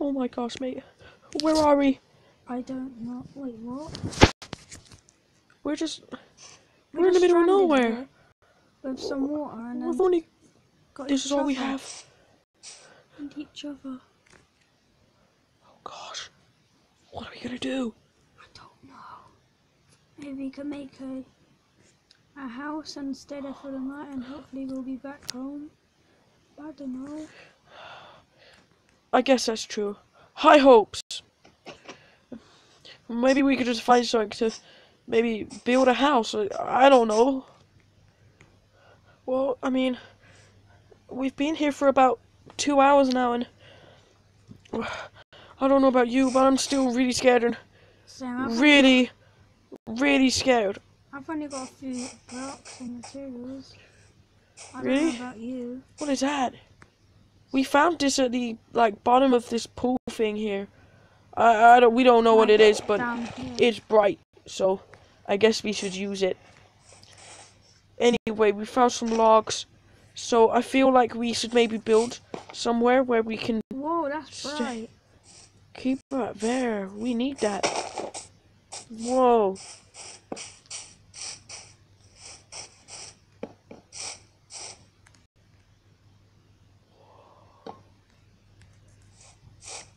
Oh my gosh, mate. Where are we? I don't know. Wait, what? We're just. We're in the middle of nowhere. here With some water and We've only. got This is all we have. And each other. Oh gosh. What are we gonna do? I don't know. Maybe we can make a a house and stay there for the night, and hopefully we'll be back home. I don't know. I guess that's true. High hopes. Maybe we could just find something to maybe build a house. I- don't know. Well, I mean, we've been here for about two hours now, and I don't know about you, but I'm still really scared and Sam, really, really scared. I've only got a few blocks and materials. I don't Really? know about you. What is that? We found this at the like bottom of this pool thing here. I, I don't. We don't know what it is, but it's bright, so I guess we should use it. Anyway, we found some logs, so I feel like we should maybe build somewhere where we can Whoa, that's bright. keep it there. We need that. Whoa.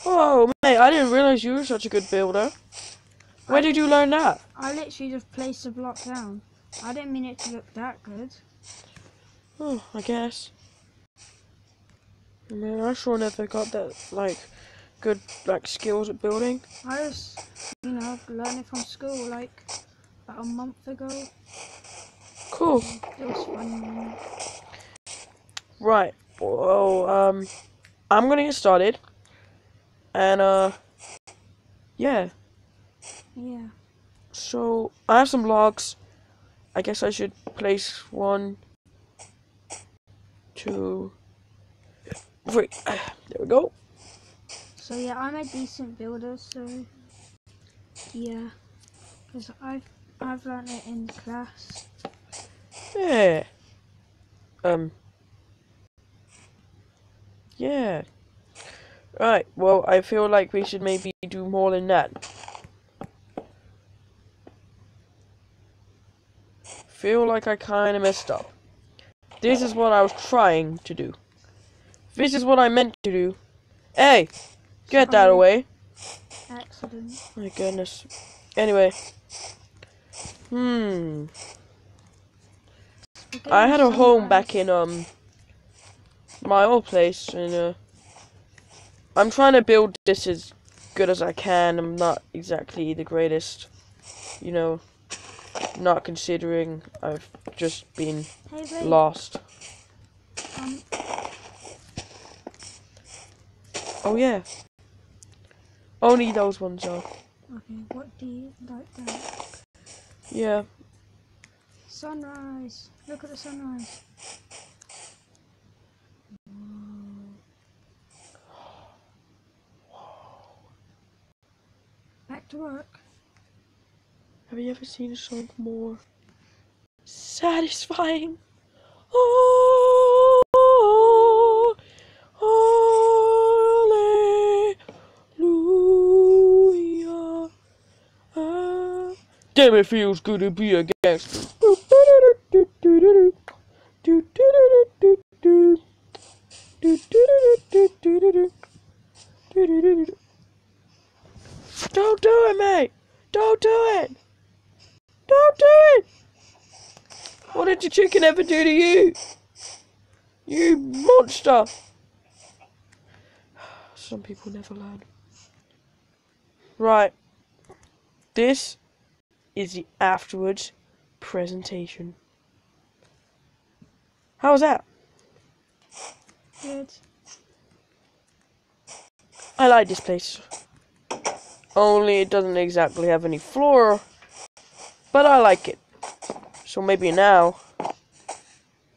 Whoa, mate, I didn't realize you were such a good builder. Where did you learn that? I literally just placed the block down. I didn't mean it to look that good. Oh, I guess. Man, I sure never got that, like, good, like, skills at building. I just, you know, learned it from school like about a month ago. Cool. It was fun. Right. Well, um, I'm gonna get started. And, uh, yeah. Yeah. So, I have some logs. I guess I should place one, two, three. There we go. So yeah, I'm a decent builder. So yeah, because I've I've learned it in class. Yeah. Um. Yeah. Right. Well, I feel like we should maybe do more than that. Feel like I kind of messed up. This is what I was trying to do. This is what I meant to do. Hey, get that away. Accident. My goodness. Anyway. Hmm. I had a home back in um my old place and uh I'm trying to build this as good as I can. I'm not exactly the greatest, you know, not considering I've just been Hey, lost. Um, Oh yeah. Only those ones though. okay. What do you like that? Yeah. Sunrise. Look at the sunrise. To. Have you ever seen a song more satisfying? Oh, hallelujah. Ah. Damn, it feels good to be a gangster. Do it, mate! Don't do it! Don't do it! What did your chicken ever do to you? You monster! Some people never learn. Right. This is the afterwards presentation. How was that? Good. I like this place. Only it doesn't exactly have any floor. But I like it. So maybe now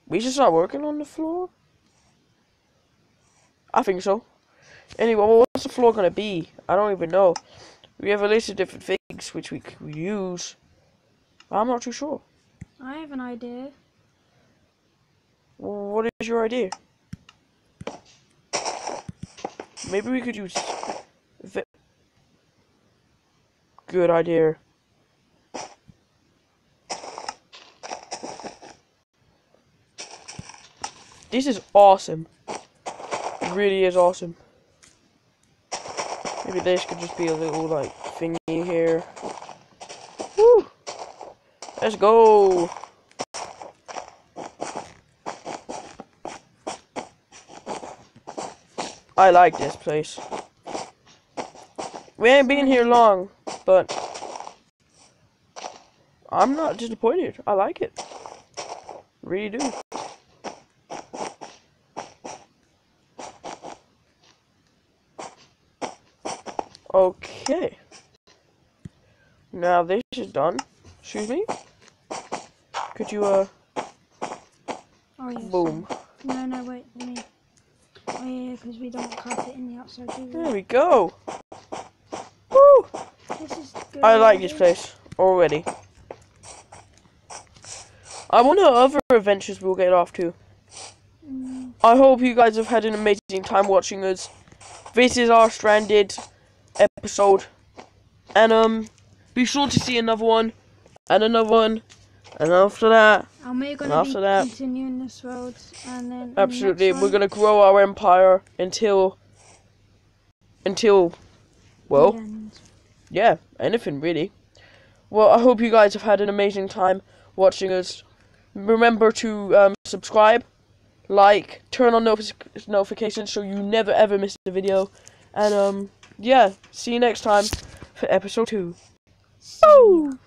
we should start working on the floor. I think so. Anyway, what's the floor gonna be? I don't even know. We have a list of different things which we could use. I'm not too sure. I have an idea. What is your idea? Maybe we could use good idea. This is awesome. It really is awesome. Maybe this could just be a little, like, thingy here. Woo! Let's go! I like this place. We ain't been here long, but I'm not disappointed. I like it. Really do. Okay. Now this is done. Excuse me? Could you, uh, Oh yes. boom. No, no, wait. Let me. Oh yeah, because we don't carpet in the outside, do we? There we go. Woo! This is good. I like this place already. I wonder what other adventures we'll get off to. I hope you guys have had an amazing time watching us. This is our stranded episode. And um be sure to see another one and another one and after that and we're gonna be after that- continuing this road, and then in the absolutely we're gonna grow our empire until until well. Yeah, anything really. Well, I hope you guys have had an amazing time watching us. Remember to um, subscribe, like, turn on notice notifications so you never ever miss a video. And um, yeah, see you next time for episode two. See. Woo!